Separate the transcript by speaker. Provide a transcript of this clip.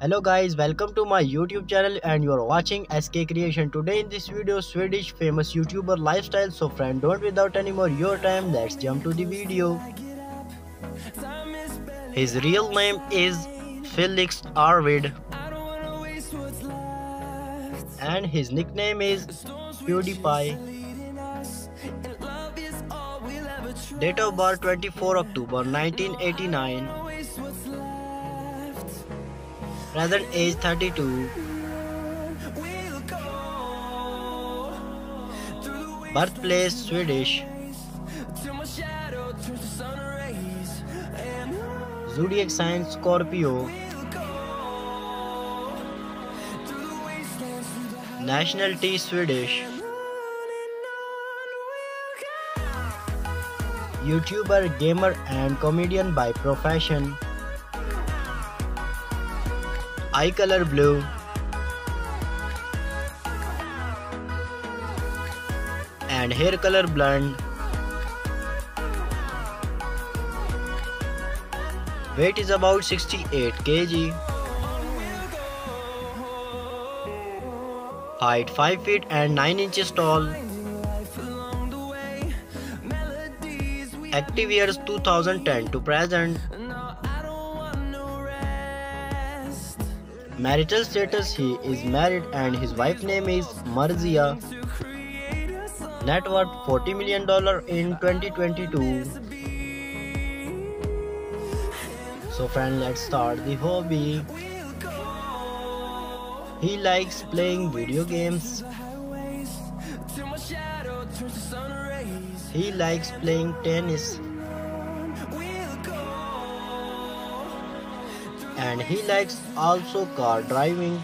Speaker 1: Hello guys, welcome to my YouTube channel and you are watching SK Creation. Today in this video, Swedish famous YouTuber lifestyle. So friend, don't without any more your time, let's jump to the video. His real name is Felix Arvid and his nickname is PewDiePie. Date of birth 24 October 1989. Present age 32. Birthplace Swedish. Zodiac sign Scorpio. Nationality Swedish. YouTuber, gamer and comedian by profession. Eye color blue. And hair color blonde. Weight is about 68 kg. Height 5 feet and 9 inches tall. Active years 2010 to present. Marital status he is married and his wife name is Marzia. Net worth 40 million dollar in 2022. So friend let's start the hobby. He likes playing video games. He likes playing tennis. And he likes also car driving.